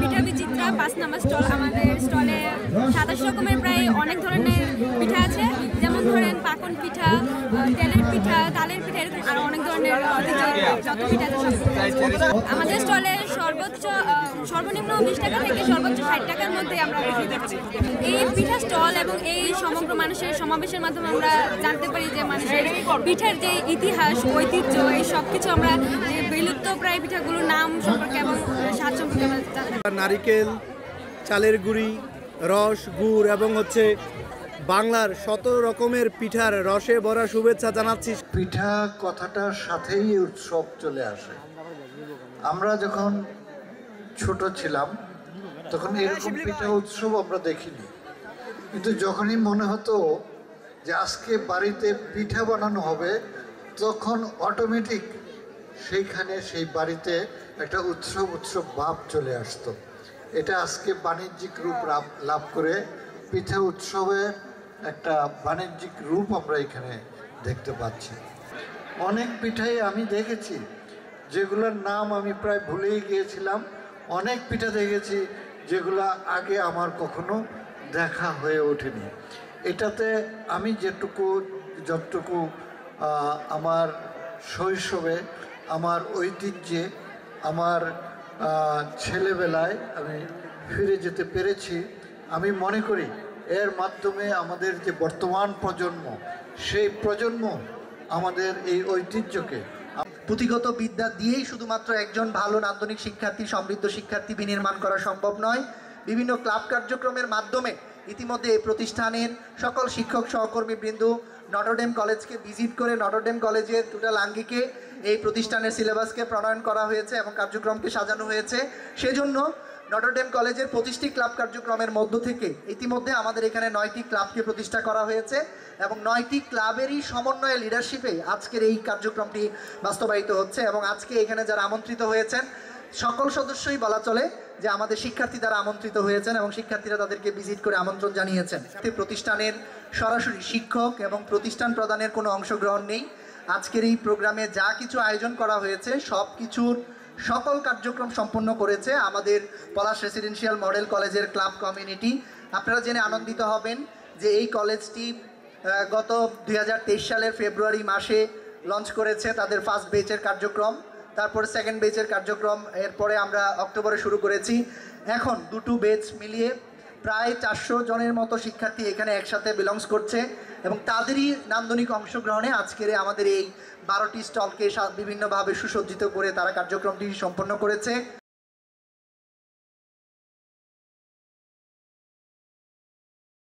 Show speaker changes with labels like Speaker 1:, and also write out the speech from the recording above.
Speaker 1: পিঠা বিচিত্রা। পাঁচ number stall আমাদের স্টলে সাতাশ রকমের প্রায় অনেক ধরনের পিঠা আছে। যেমন ধরেন পাকন পিঠা তেলের পিঠা, তালের পিঠা, এরকম আরও অনেক ধরনের যত পিঠা আছে আমাদের স্টলে সর্বোচ্চ সর্বনিম্ন বিশ টাকা থেকে সর্বোচ্চ ষাট টাকার মধ্যে আমরা এই পিঠা স্টল এবং এই সমগ্র মানুষের সমাবেশের মাধ্যমে আমরা জানতে পারি যে মানুষের পিঠার যে ইতিহাস, ঐতিহ্য, এই সব কিছু আমরা যে বিলুপ্ত প্রায় পিঠাগুলোর নাম সম্পর্কে এবং
Speaker 2: নারিকেল, চালের গুঁড়ি, রস, গুড় এবং হচ্ছে বাংলার শত রকমের পিঠার রসে ভরা শুভেচ্ছা জানাচ্ছি।
Speaker 3: পিঠা কথাটার সাথেই উৎসব চলে আসে। আমরা যখন ছোট ছিলাম, তখন এরকম পিঠা উৎসব আমরা দেখিনি। কিন্তু যখনই মনে হতো যে আজকে বাড়িতে পিঠা বানানো হবে, তখন অটোমেটিক সেইখানে সেই বাড়িতে একটা উৎসব উৎসব ভাব চলে আসতো। এটা আজকে বাণিজ্যিক রূপ লাভ- করে পিঠে উৎসবের একটা বাণিজ্যিক রূপ আমরা এখানে দেখতে পাচ্ছি। অনেক পিঠাই আমি দেখেছি, যেগুলোর নাম আমি প্রায় ভুলেই গিয়েছিলাম। অনেক পিঠা দেখেছি, যেগুলো আগে আমার কখনো দেখা হয়ে ওঠেনি। এটাতে আমি যেটুকু, যতটুকু আমার শৈশবে আমার ঐতিহ্যে, আমার ছেলেবেলায় আমি ফিরে যেতে পেরেছি। আমি মনে করি, এর মাধ্যমে আমাদের যে বর্তমান প্রজন্ম, সেই প্রজন্ম আমাদের এই ঐতিহ্যকে,
Speaker 4: পুঁথিগত বিদ্যা দিয়েই শুধুমাত্র একজন ভালো নান্দনিক শিক্ষার্থী, সমৃদ্ধ শিক্ষার্থী বিনির্মাণ করা সম্ভব নয়। বিভিন্ন ক্লাব কার্যক্রমের মাধ্যমে ইতিমধ্যে এই প্রতিষ্ঠানের সকল শিক্ষক সহকর্মী বৃন্দু নটরডেম কলেজকে ভিজিট করে নটরডেম কলেজের টোটাল আঙ্গিকে এই প্রতিষ্ঠানের সিলেবাসকে প্রণয়ন করা হয়েছে এবং কার্যক্রমকে সাজানো হয়েছে। সেজন্য নটরডেম কলেজের পঁচিশটি ক্লাব কার্যক্রমের মধ্য থেকে ইতিমধ্যে আমাদের এখানে নয়টি ক্লাবকে প্রতিষ্ঠা করা হয়েছে এবং নয়টি ক্লাবেরই সমন্বয়ে লিডারশিপে আজকের এই কার্যক্রমটি বাস্তবায়িত হচ্ছে এবং আজকে এখানে যারা আমন্ত্রিত হয়েছেন সকল সদস্যই বলা চলে যে আমাদের শিক্ষার্থী দ্বারা আমন্ত্রিত হয়েছেন এবং শিক্ষার্থীরা তাদেরকে ভিজিট করে আমন্ত্রণ জানিয়েছেন। প্রতিষ্ঠানের সরাসরি শিক্ষক এবং প্রতিষ্ঠান প্রদানের কোনো অংশগ্রহণ নেই। আজকের এই প্রোগ্রামে যা কিছু আয়োজন করা হয়েছে, সব কিছুর সকল কার্যক্রম সম্পন্ন করেছে আমাদের পলাশ রেসিডেন্সিয়াল মডেল কলেজের ক্লাব কমিউনিটি আপনারা জেনে আনন্দিত হবেন যে এই কলেজটি গত দুই হাজার তেইশ সালের ফেব্রুয়ারি মাসে লঞ্চ করেছে তাদের ফার্স্ট বেচের কার্যক্রম। তারপরে সেকেন্ড বেচের কার্যক্রম, এরপরে আমরা অক্টোবরে শুরু করেছি। এখন দুটো বেচ মিলিয়ে প্রায় চারশো জনের মতো শিক্ষার্থী এখানে একসাথে বিলংস করছে এবং তাদেরই নান্দনিক অংশগ্রহণে আজকের আমাদের এই বারোটি স্টলকে বিভিন্নভাবে সুসজ্জিত করে তারা কার্যক্রমটি সম্পন্ন করেছে।